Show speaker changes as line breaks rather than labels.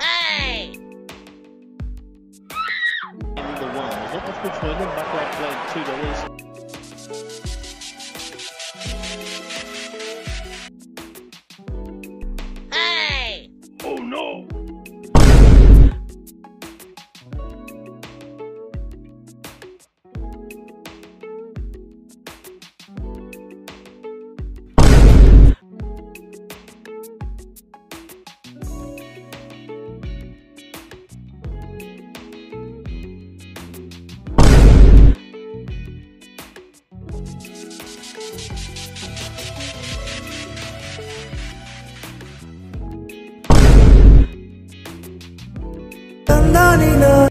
hey!
Number one, there's not much between them, but that played two dollars.
等到你呢？